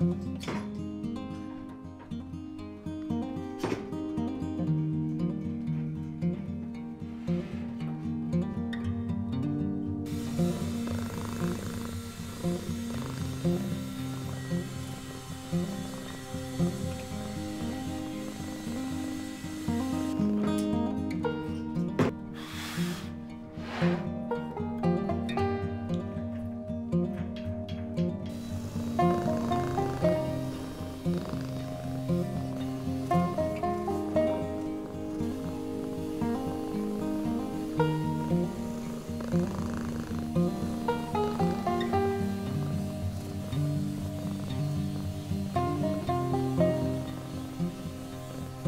Mm-hmm.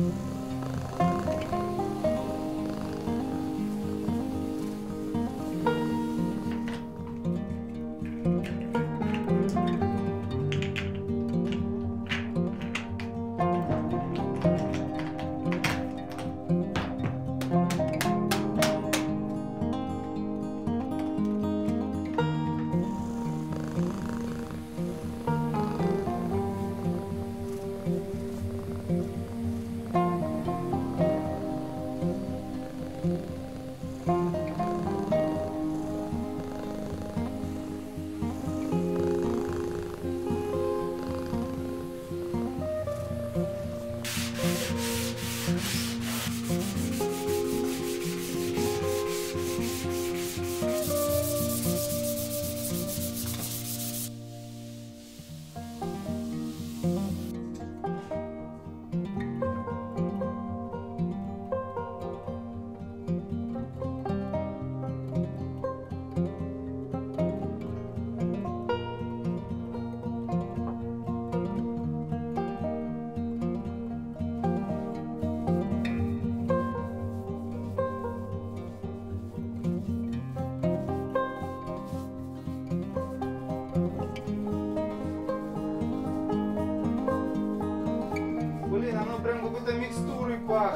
Mm-hmm.